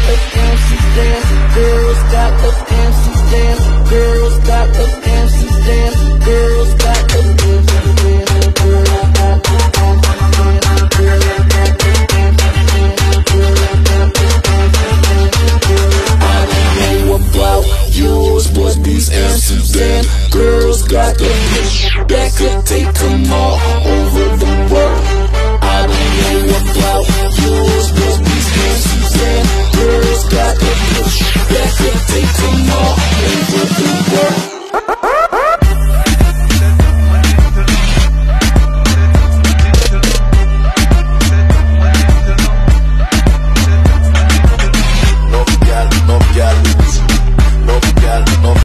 MCs dance, girls got the MCs dance, girls got the MCs dance, girls got MCs dance. I don't know about but these MCs dance, girls got that could take 'em all. take no more.